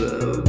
the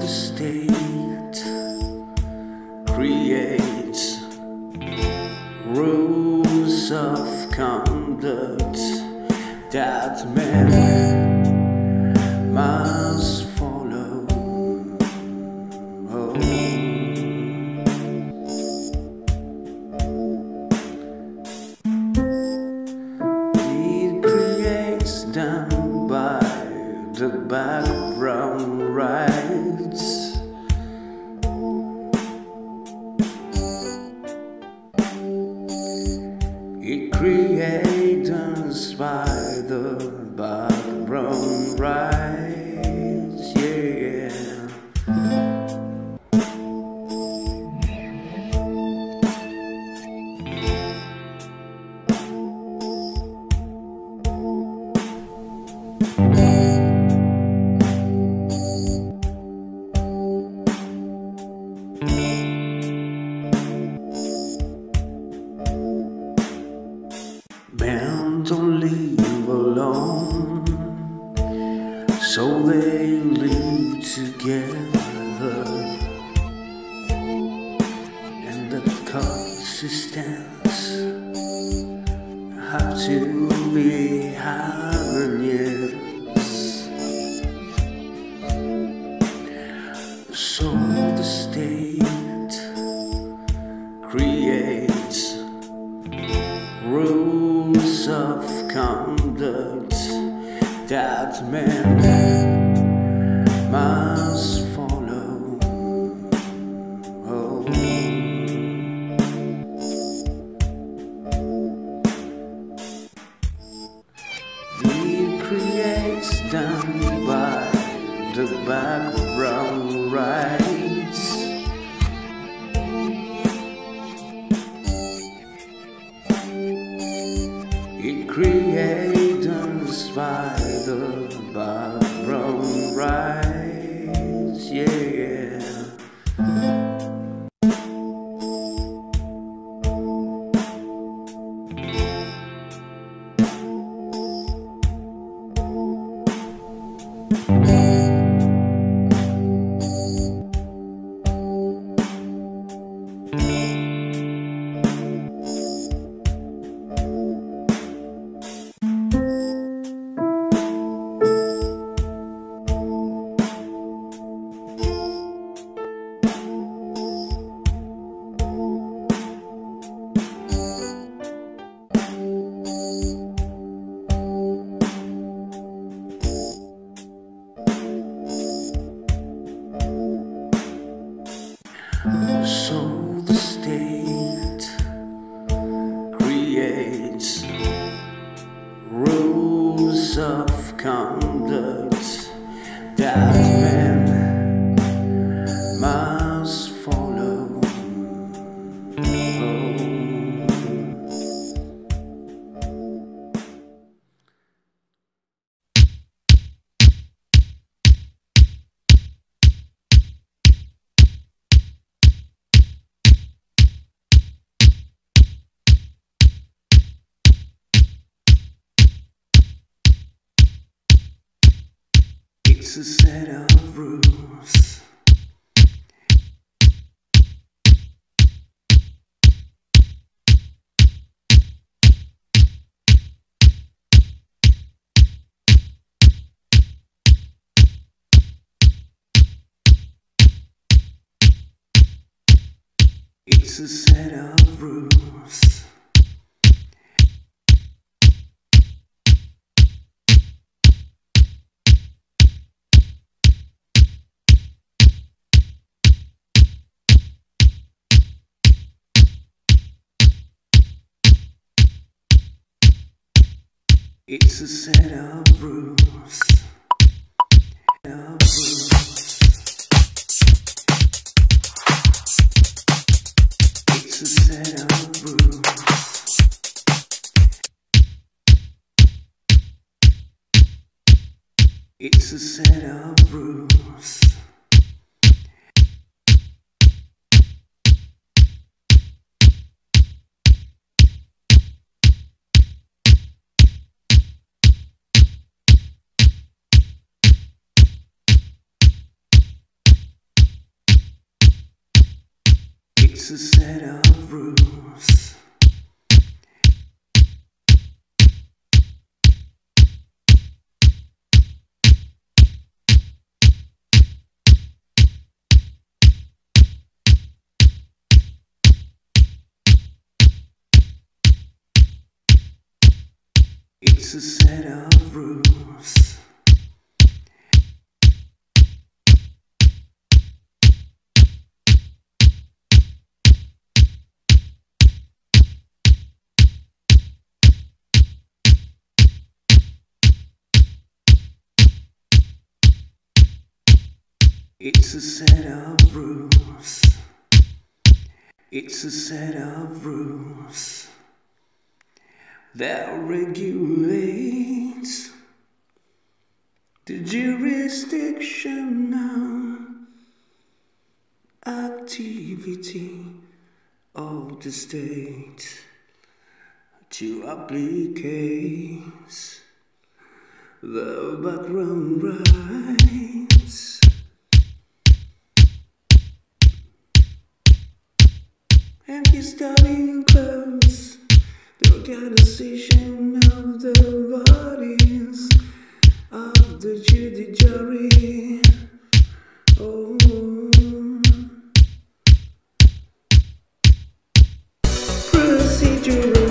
the state creates rules of conduct that men. alone. So they live together. It's a set of rules. It's a set of rules. It's a set of rules. It's a set of rules. It's a set of rules. It's a set of rules. It's a set of rules. It's a set of rules. It's a set of rules that regulates the jurisdiction of activity of the state to applicate the background rights. and he's getting close. The organization of the bodies of the jury jury. Oh. Procedural.